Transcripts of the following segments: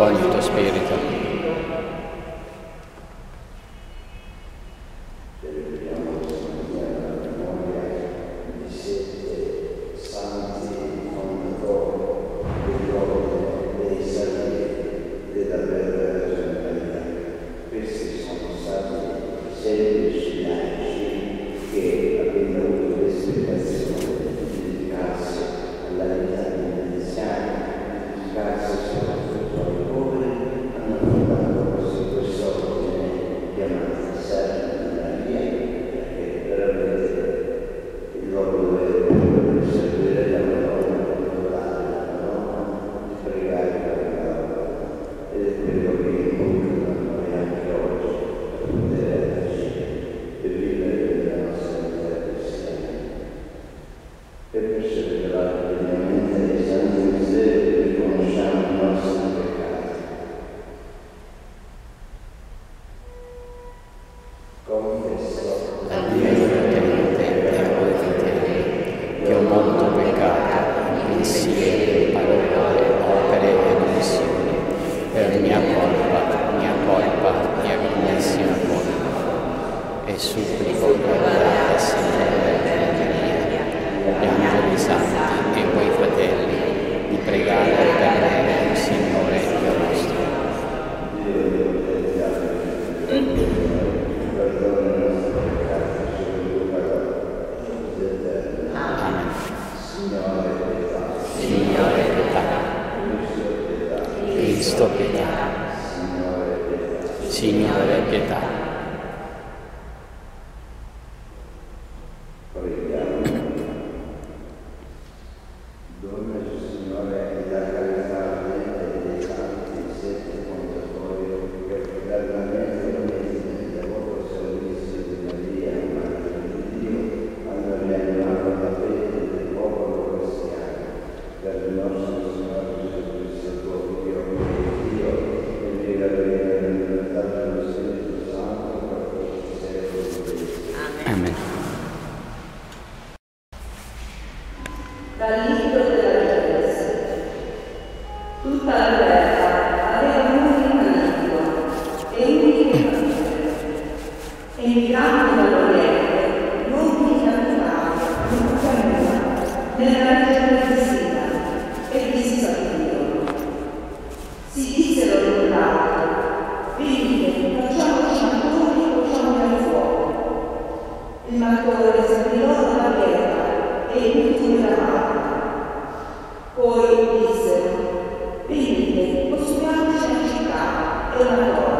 cogito spirito. che parole, opere e missioni per eh, mia colpa, mia colpa, mia grandissima colpa. E supplico guardate sempre Vergine Maria, gli angeli santi e voi fratelli, di pregare per me, Signore Dio nostro. Cristo pietà. Signore pietà. Amen. Poi disse, prendete, costruiamoci una città e una torre.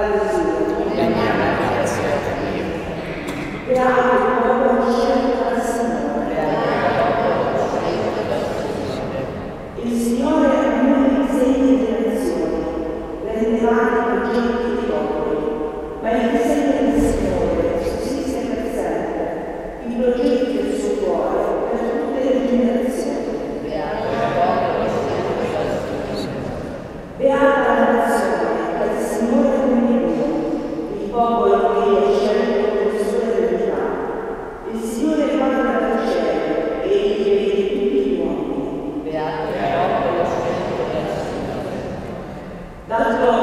Yeah. That's God.